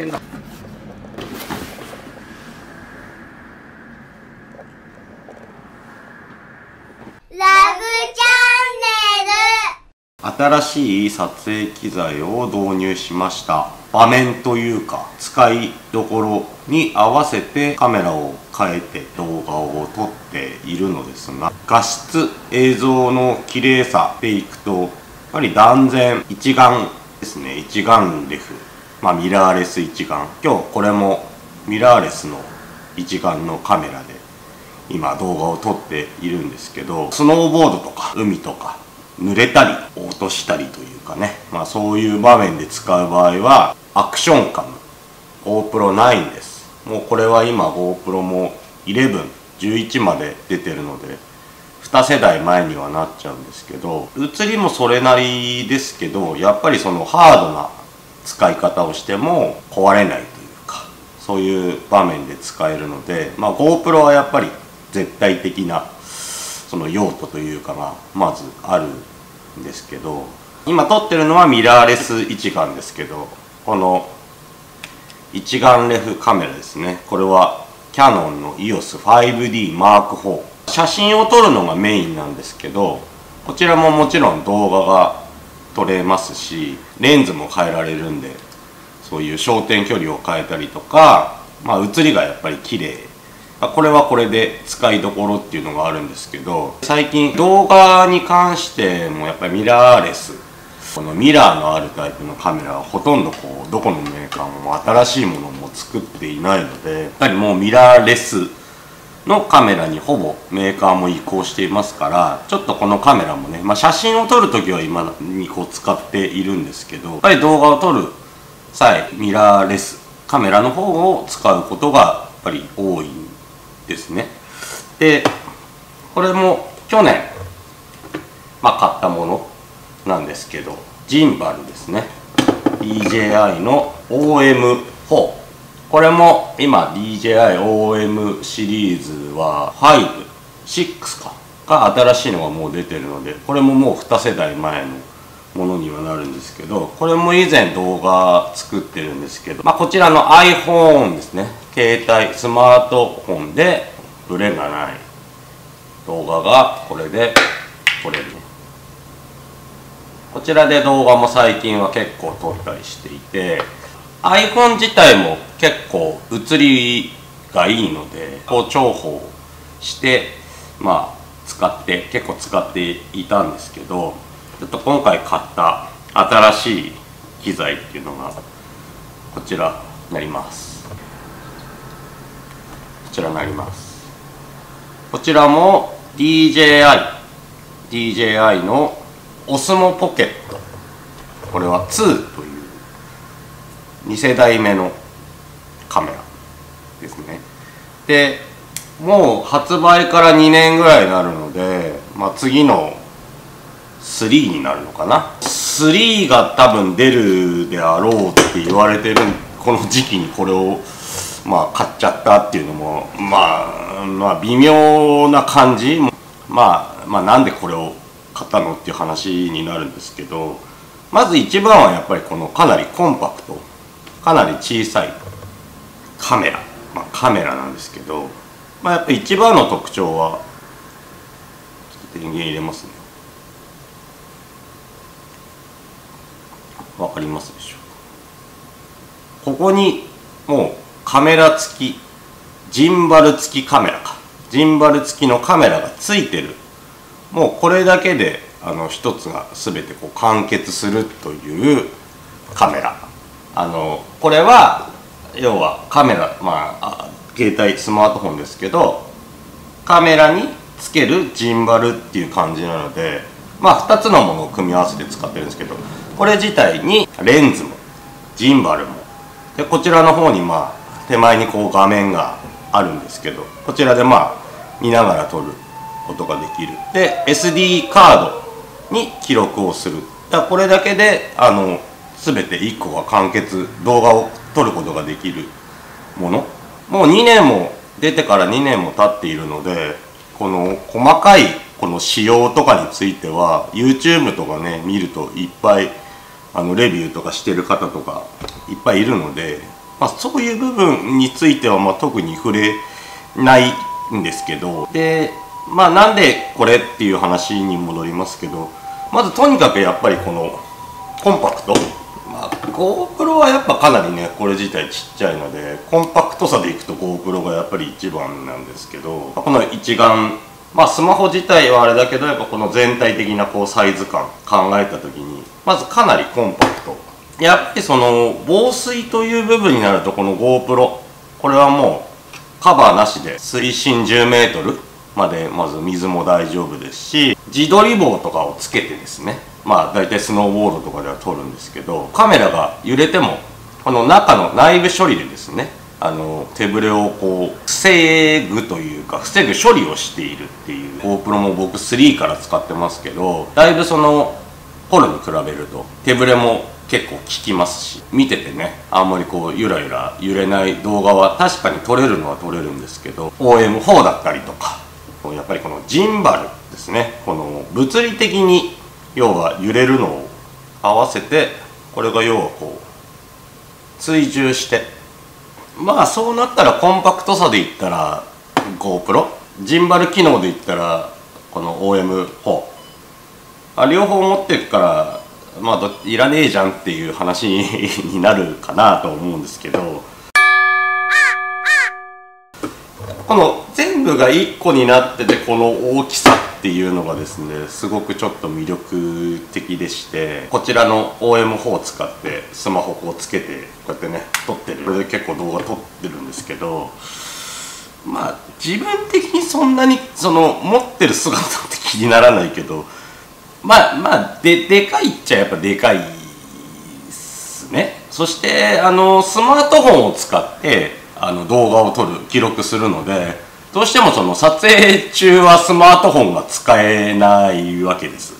変だ。ラグチャンネル。新しい撮影機材を導入しました。場面というか使いどころに合わせてカメラを変えて動画を撮っているのですが画質映像の綺麗さでいくとやっぱり断然一眼ですね。一眼レフまあミラーレス一眼。今日これもミラーレスの一眼のカメラで今動画を撮っているんですけどスノーボードとか海とか濡れたり落としたりというかね。まあそういう場面で使う場合はアクションカム。GoPro9 です。もうこれは今 GoPro も11、11まで出てるので2世代前にはなっちゃうんですけど写りもそれなりですけどやっぱりそのハードな使い方をしても壊れないというかそういう場面で使えるので、まあ、GoPro はやっぱり絶対的なその用途というかがまずあるんですけど今撮ってるのはミラーレス一眼ですけどこの一眼レフカメラですね。これはキヤノンの EOS5D Mark IV 写真を撮るのがメインなんですけどこちらももちろん動画が撮れますしレンズも変えられるんでそういう焦点距離を変えたりとかまあ写りがやっぱり綺麗。これはこれで使いどころっていうのがあるんですけど最近動画に関してもやっぱりミラーレスこのミラーのあるタイプのカメラはほとんどこうどこのメーカーも新しいものも作っていないのでやっぱりもうミラーレスのカメラにほぼメーカーも移行していますからちょっとこのカメラもね、まあ、写真を撮る時は今にこう使っているんですけどやっぱり動画を撮る際ミラーレスカメラの方を使うことがやっぱり多いんですね。でこれも去年、まあ、買ったものなんですけどジンバルですね。DJI の OM4 これも今 DJIOM シリーズは56かが新しいのがもう出てるのでこれももう2世代前のものにはなるんですけどこれも以前動画作ってるんですけど、まあ、こちらの iPhone ですね。携帯スマートフォンでブレがない動画がこれで撮れるこちらで動画も最近は結構撮ったりしていて iPhone 自体も結構写りがいいのでこう重宝してまあ使って結構使っていたんですけどちょっと今回買った新しい機材っていうのがこちらになります。こちらになります。こちらも DJI DJI の Osmo ポケット。これは2という2世代目のカメラですね。でもう発売から2年ぐらいになるので、まあ、次の3になるのかな。3が多分出るであろうって言われてるこの時期にこれをまあ買っちゃったっていうのもまあまあ微妙な感じ。まあまあなんでこれを買ったのっていう話になるんですけどまず一番はやっぱりこのかなりコンパクトかなり小さいカメラ、まあ、カメラなんですけど、まあ、やっぱ一番の特徴はちょっと電源入れますね。わかりますでしょうか？ここにもうカメラ付きジンバル付きカメラか。ジンバル付きのカメラが付いてる。もうこれだけであの一つが全てこう完結するというカメラ。あのこれは要はカメラまあ携帯スマートフォンですけどカメラにつけるジンバルっていう感じなのでまあ2つのものを組み合わせて使ってるんですけどこれ自体にレンズもジンバルもでこちらの方にまあ手前にこう画面があるんですけどこちらでまあ見ながら撮ることができる。で SD カードに記録をする。だこれだけであの全て1個が完結。動画を撮ることができるもの。もう2年も出てから2年も経っているのでこの細かいこの仕様とかについては YouTube とかね見るといっぱいあのレビューとかしてる方とかいっぱいいるのでまあ、そういう部分についてはま特に触れないんですけど。でまあなんでこれっていう話に戻りますけどまずとにかくやっぱりこのコンパクト、まあ、GoPro はやっぱかなりねこれ自体ちっちゃいのでコンパクトさでいくと GoPro がやっぱり一番なんですけどこの一眼まあスマホ自体はあれだけどやっぱこの全体的なこうサイズ感考えた時にまずかなりコンパクト。やっぱりその防水という部分になるとこの GoPro これはもうカバーなしで水深 10m までまず水も大丈夫ですし自撮り棒とかをつけてですねまあ大体スノーボードとかでは撮るんですけどカメラが揺れてもこの中の内部処理でですねあの手ぶれをこう防ぐというか防ぐ処理をしているっていう。GoPro も僕3から使ってますけどだいぶそのホルに比べると手ぶれも結構効きますし見ててねあんまりこうゆらゆら揺れない動画は確かに撮れるのは撮れるんですけど OM4 だったりとかやっぱりこのジンバルですね。この物理的に要は揺れるのを合わせてこれが要はこう追従して。まあそうなったらコンパクトさで言ったら GoPro ジンバル機能で言ったらこの OM4 あ両方持ってるからまあいらねえじゃんっていう話になるかなと思うんですけど。この全部が1個になっててこの大きさっていうのがですねすごくちょっと魅力的でしてこちらの OM4 を使ってスマホをつけてこうやってね撮ってる。これで結構動画撮ってるんですけどまあ自分的にそんなにその持ってる姿って気にならないけどまあまあででかいっちゃやっぱでかいっすね。そしてあのスマートフォンを使ってあの動画を撮る記録するのでどうしてもその撮影中はスマートフォンが使えないわけです。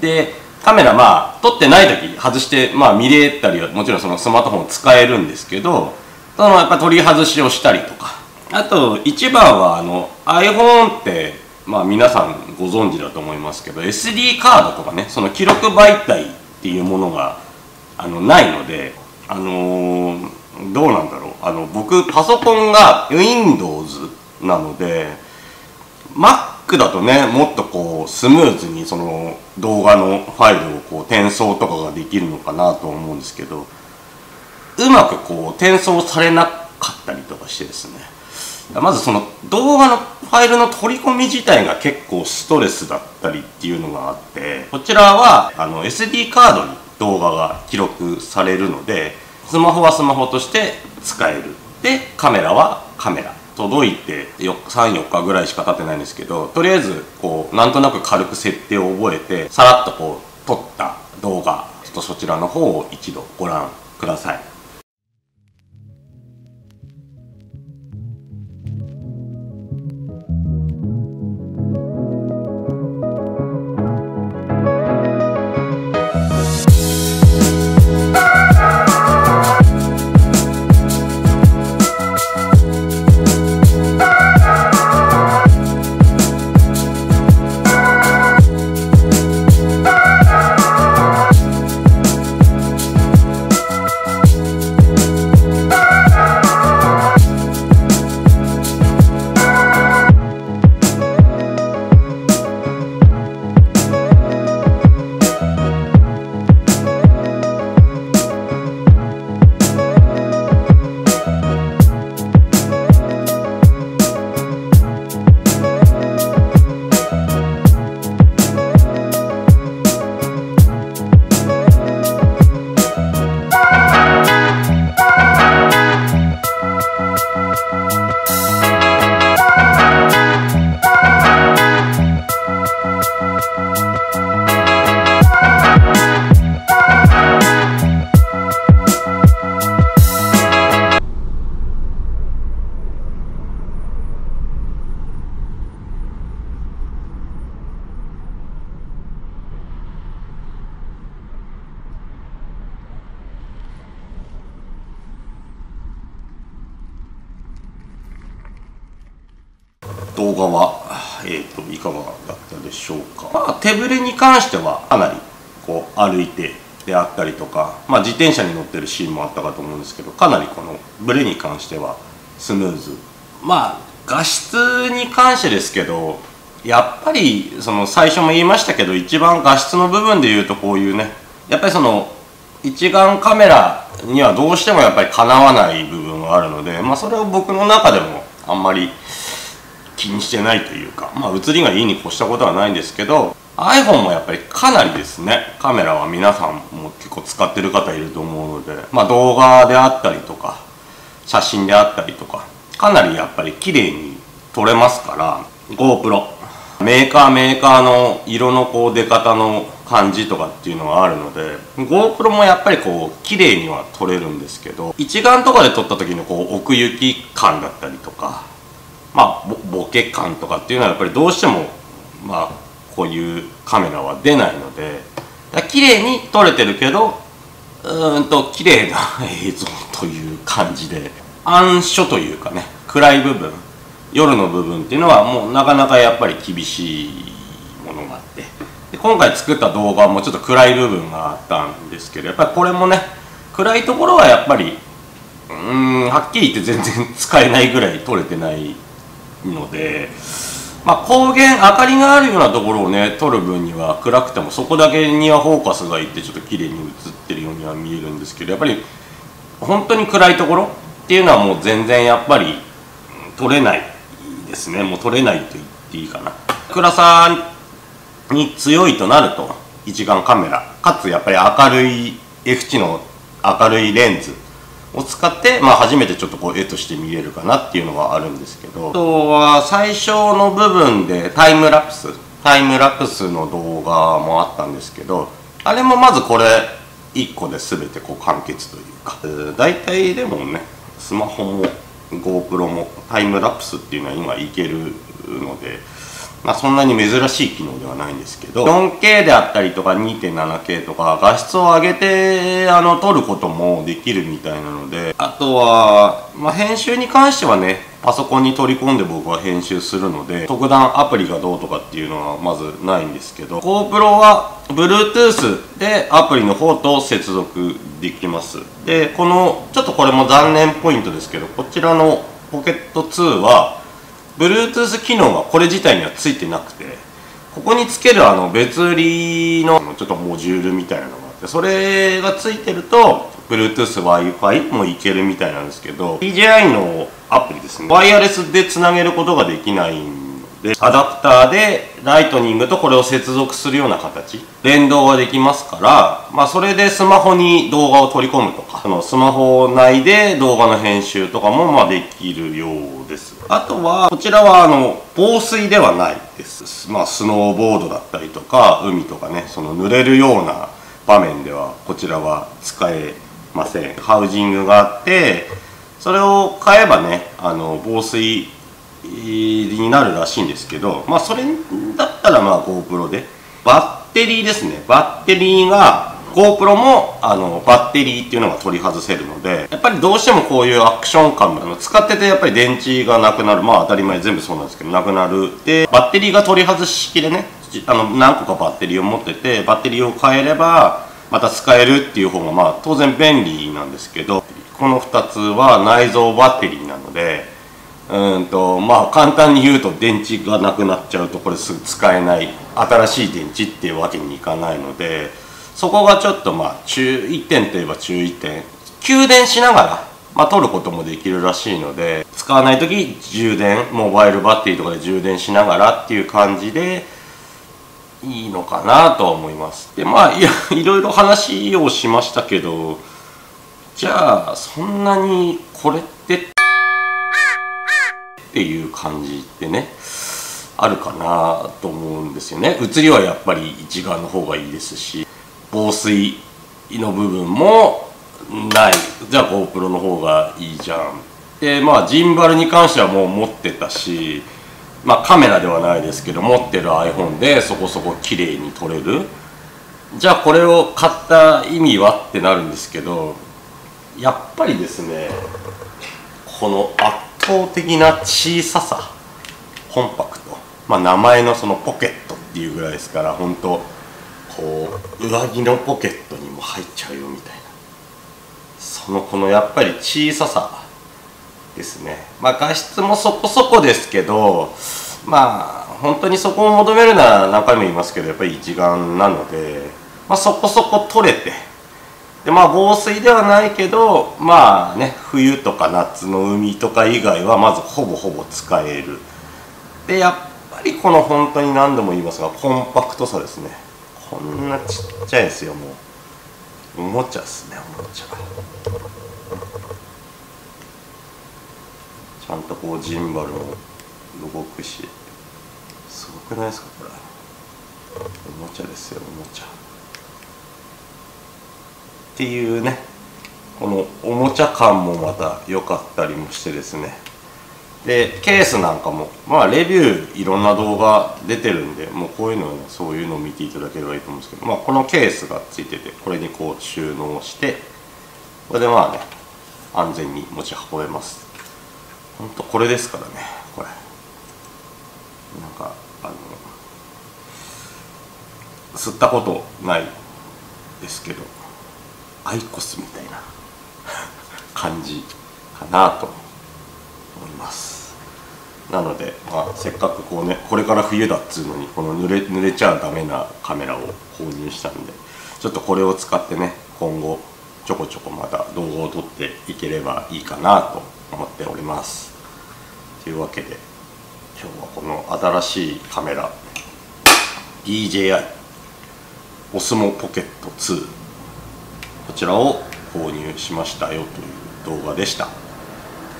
でカメラまあ撮ってない時外してまあ見れたりはもちろんそのスマートフォン使えるんですけどそのやっぱ取り外しをしたりとか。あと一番はあの iPhone ってまあ皆さんご存知だと思いますけど SD カードとかねその記録媒体っていうものがあのないのであのー、どうなんだろう。あの僕パソコンが Windows なので Mac だとねもっとこうスムーズにその動画のファイルをこう転送とかができるのかなと思うんですけどうまくこう転送されなかったりとかしてですね。まずその動画のファイルの取り込み自体が結構ストレスだったりっていうのがあってこちらはあの SD カードに動画が記録されるのでスマホはスマホとして使える。でカメラはカメラ。届いて34日ぐらいしか経ってないんですけどとりあえずこうなんとなく軽く設定を覚えてさらっとこう撮った動画ちょっとそちらの方を一度ご覧ください。動画は、えーと、いかがだったでしょうか、まあ、手ぶれに関してはかなりこう歩いてであったりとか、まあ、自転車に乗ってるシーンもあったかと思うんですけどかなりこのブレに関してはスムーズ。まあ画質に関してですけどやっぱりその最初も言いましたけど一番画質の部分で言うとこういうねやっぱりその一眼カメラにはどうしてもやっぱりかなわない部分があるので、まあ、それを僕の中でもあんまり気にしてないというか、まあ、写りがいいに越したことはないんですけど iPhone もやっぱりかなりですねカメラは皆さんも結構使ってる方いると思うので、まあ、動画であったりとか写真であったりとかかなりやっぱり綺麗に撮れますから GoPro メーカーメーカーの色のこう出方の感じとかっていうのがあるので GoPro もやっぱりこう綺麗には撮れるんですけど一眼とかで撮った時のこう奥行き感だったりとかまあボケ感とかっていうのはやっぱりどうしてもまあこういうカメラは出ないので綺麗に撮れてるけどうんと綺麗な映像という感じで暗所というかね暗い部分夜の部分っていうのはもうなかなかやっぱり厳しいものがあってで今回作った動画もちょっと暗い部分があったんですけどやっぱりこれもね暗いところはやっぱりうんはっきり言って全然使えないぐらい撮れてないのでまあ光源明かりがあるようなところをね撮る分には暗くてもそこだけにはフォーカスがいってちょっと綺麗に映ってるようには見えるんですけどやっぱり本当に暗いところっていうのはもう全然やっぱり撮れないですね。もう撮れないと言っていいかな。暗さに強いとなると一眼カメラかつやっぱり明るい F 値の明るいレンズを使って、まあ、初めてちょっとこう絵として見れるかなっていうのがあるんですけど。あとは最初の部分でタイムラプス。タイムラプスの動画もあったんですけどあれもまずこれ1個で全てこう完結というか。大体でもねスマホも GoPro もタイムラプスっていうのは今いけるので、まあ、そんなに珍しい機能ではないんですけど 4K であったりとか 2.7K とか画質を上げてあの撮ることもできるみたいなのであとは、まあ、編集に関してはねパソコンに取り込んで僕は編集するので特段アプリがどうとかっていうのはまずないんですけど GoPro は Bluetooth でアプリの方と接続できます。でこのちょっとこれも残念ポイントですけどこちらのポケット2は Bluetooth 機能がこれ自体にはついてなくてここにつけるあの別売りのちょっとモジュールみたいなのがあってそれがついてると Bluetooth、Wi-Fi もいけるみたいなんですけど DJI のアプリですね。ワイヤレスでつなげることができないんでアダプターでライトニングとこれを接続するような形。連動ができますからまあそれでスマホに動画を取り込むとかそのスマホ内で動画の編集とかもまあできるようです。あとはこちらはあの防水ではないです。まあスノーボードだったりとか海とかねその濡れるような場面ではこちらは使えません。ハウジングがあってそれを買えばねあの防水になるらしいんですけどまあそれだったらまあ GoPro で。バッテリーですね。バッテリーが GoPro もあのバッテリーっていうのが取り外せるのでやっぱりどうしてもこういうアクション感あの使っててやっぱり電池がなくなる。まあ当たり前全部そうなんですけどなくなる。でバッテリーが取り外し式でね。あの何個かバッテリーを持っててバッテリーを変えればまた使えるっていう方がまあ当然便利なんですけどこの2つは内蔵バッテリーなのでうんとまあ簡単に言うと電池がなくなっちゃうとこれすぐ使えない新しい電池っていうわけにいかないのでそこがちょっとまあ注意点といえば注意点。給電しながら、まあ、取ることもできるらしいので使わない時充電モバイルバッテリーとかで充電しながらっていう感じでいいのかなとは思います。でまあいや いろいろ話をしましたけどじゃあそんなにこれってっていう感じってねあるかなと思うんですよね。写りはやっぱり一眼の方がいいですし。防水の部分もない。じゃあ GoPro の方がいいじゃん。でまあジンバルに関してはもう持ってたしまあカメラではないですけど持ってる iPhone でそこそこ綺麗に撮れる。じゃあこれを買った意味はってなるんですけどやっぱりですねこの圧倒的な小ささコンパクト。まあ名前のそのポケットっていうぐらいですから本当こう上着のポケットにも入っちゃうよみたいな。そのこのやっぱり小ささですね。まあ画質もそこそこですけどまあ本当にそこを求めるなら何回も言いますけどやっぱり一眼なので、まあ、そこそこ撮れて。でまあ防水ではないけどまあね冬とか夏の海とか以外はまずほぼほぼ使える。でやっぱりこの本当に何度も言いますがコンパクトさですね。こんなちっちゃいですよもうおもちゃですねおもちゃちゃんとこうジンバルも動くしすごくないですかこれ。おもちゃですよおもちゃ。っていうねこのおもちゃ感もまた良かったりもしてですね。でケースなんかもまあレビューいろんな動画出てるんでもうこういうのねそういうのを見ていただければいいと思うんですけどまあこのケースがついててこれにこう収納してこれでまあね安全に持ち運べます。ほんとこれですからねこれ。なんかあの吸ったことないですけどアイコスみたいな 感じかなと思います。なので、まあ、せっかくこうねこれから冬だっつうのにこの濡れ濡れちゃダメなカメラを購入したんでちょっとこれを使ってね今後ちょこちょこまた動画を撮っていければいいかなと思っております。というわけで今日はこの新しいカメラ DJI オスモポケット2こちらを購入しましたよという動画でした。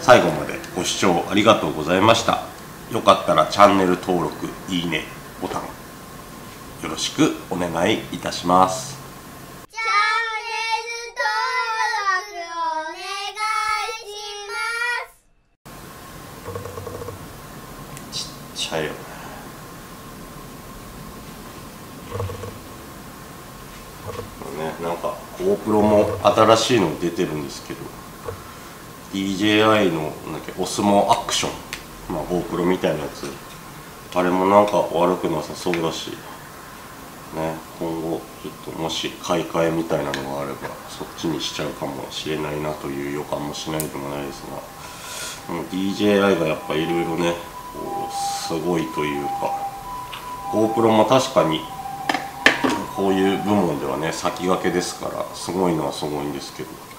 最後までご視聴ありがとうございました。よかったらチャンネル登録いいねボタンよろしくお願いいたします。チャンネル登録お願いします。ちっちゃいよね。ねなんか GoPro も新しいの出てるんですけど DJI のなんだっけオスモアクション、まあ、GoPro みたいなやつ。あれもなんか悪くなさそうだし。ね今後ちょっともし買い替えみたいなのがあればそっちにしちゃうかもしれないなという予感もしないでもないですが。DJI がやっぱいろいろねこうすごいというか。GoPro も確かにこういう部門ではね先駆けですからすごいのはすごいんですけど。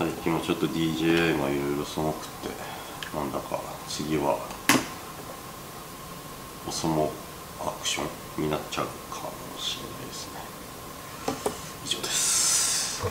最近はちょっと DJI がいろいろすごくってなんだか次はお相撲アクションになっちゃうかもしれないですね。以上です。